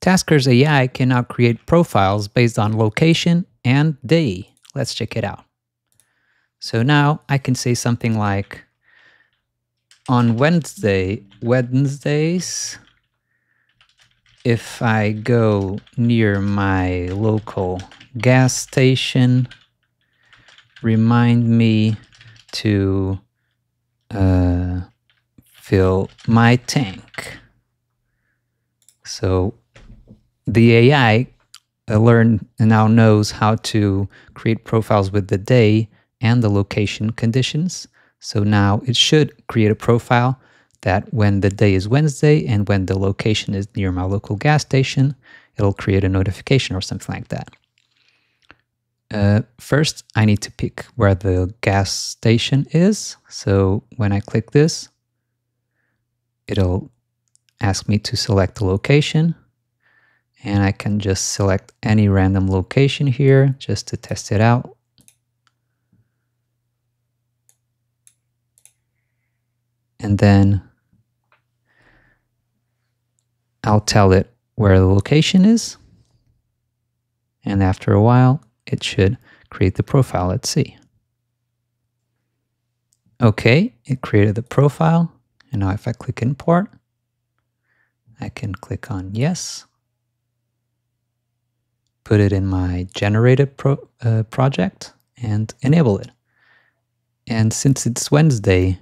Taskers AI can now create profiles based on location and day. Let's check it out. So now I can say something like on Wednesday, Wednesdays, if I go near my local gas station, remind me to uh, fill my tank. So the AI learn now knows how to create profiles with the day and the location conditions. So now it should create a profile that when the day is Wednesday and when the location is near my local gas station, it'll create a notification or something like that. Uh, first, I need to pick where the gas station is. So when I click this, it'll ask me to select the location. And I can just select any random location here just to test it out. And then I'll tell it where the location is. And after a while, it should create the profile. Let's see. Okay, it created the profile. And now if I click import, I can click on yes, put it in my generated pro, uh, project and enable it. And since it's Wednesday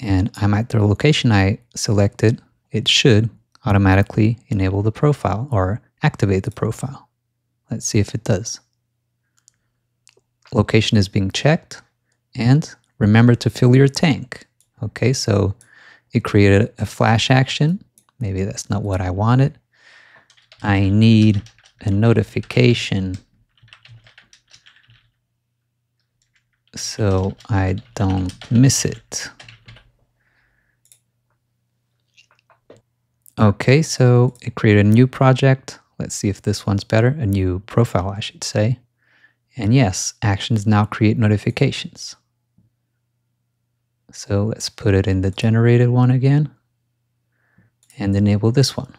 and I'm at the location I selected, it should automatically enable the profile or activate the profile. Let's see if it does. Location is being checked and remember to fill your tank. Okay, so it created a flash action. Maybe that's not what I wanted. I need a notification so I don't miss it. Okay, so it created a new project. Let's see if this one's better. A new profile, I should say. And yes, actions now create notifications. So let's put it in the generated one again and enable this one.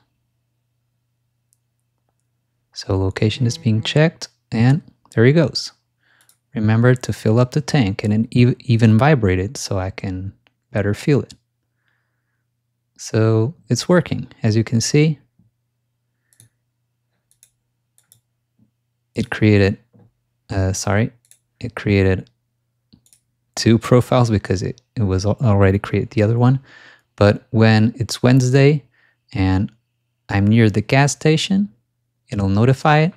So location is being checked and there he goes. Remember to fill up the tank and it even vibrated so I can better feel it. So it's working, as you can see. It created, uh, sorry, it created two profiles because it, it was already created the other one. But when it's Wednesday and I'm near the gas station, it'll notify it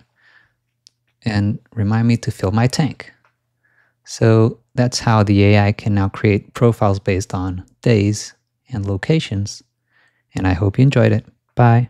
and remind me to fill my tank. So that's how the AI can now create profiles based on days and locations. And I hope you enjoyed it. Bye.